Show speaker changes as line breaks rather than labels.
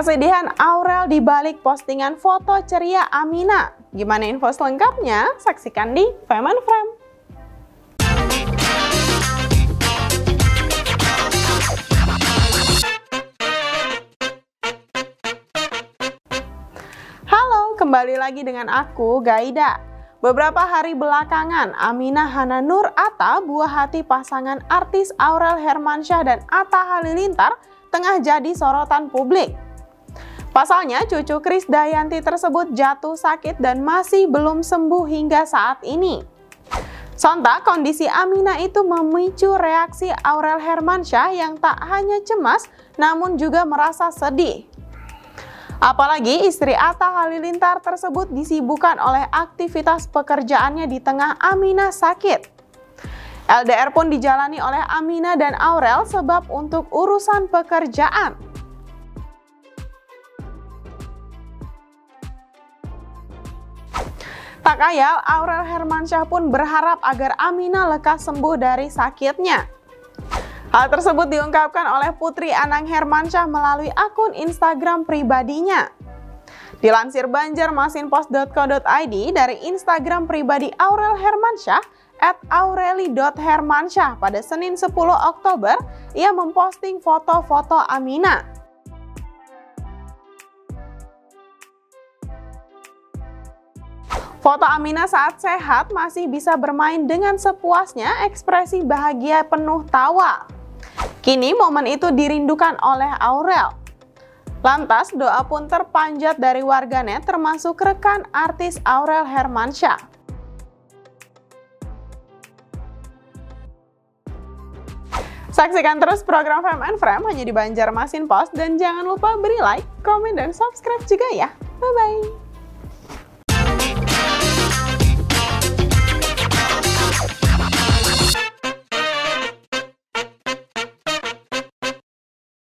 Kesedihan Aurel di balik postingan foto ceria Amina. Gimana info selengkapnya? Saksikan di Fame and Frame. Halo, kembali lagi dengan aku, Gaida. Beberapa hari belakangan, Aminah Hana Nur Atta, buah hati pasangan artis Aurel Hermansyah dan Atta Halilintar, tengah jadi sorotan publik. Pasalnya, cucu Kris Dayanti tersebut jatuh sakit dan masih belum sembuh hingga saat ini. Sontak, kondisi Amina itu memicu reaksi Aurel Hermansyah yang tak hanya cemas, namun juga merasa sedih. Apalagi istri Atta Halilintar tersebut disibukkan oleh aktivitas pekerjaannya di tengah Amina sakit. LDR pun dijalani oleh Amina dan Aurel sebab untuk urusan pekerjaan. Tak kayal, Aurel Hermansyah pun berharap agar Amina lekas sembuh dari sakitnya. Hal tersebut diungkapkan oleh Putri Anang Hermansyah melalui akun Instagram pribadinya. Dilansir banjarmasinpost.co.id dari Instagram pribadi Aurel Hermansyah, at aureli.hermansyah pada Senin 10 Oktober, ia memposting foto-foto Amina. Foto Amina saat sehat masih bisa bermain dengan sepuasnya ekspresi bahagia penuh tawa. Kini momen itu dirindukan oleh Aurel. Lantas doa pun terpanjat dari warganet termasuk rekan artis Aurel Hermansyah. Saksikan terus program Fame and Frame hanya di Banjarmasin Post dan jangan lupa beri like, komen, dan subscribe juga ya. Bye-bye.